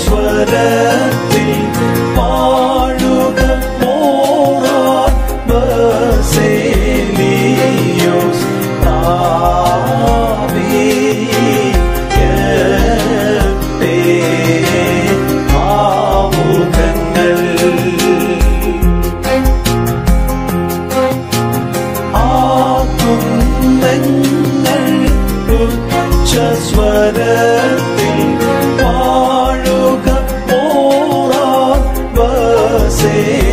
സ്വരത്തിൽ പാടുക മോറോസേലിയോസ് ആമുഖങ്ങൾ ആകുന്നങ്ങൾ ഉച്ച സ്വരത്തിൽ say.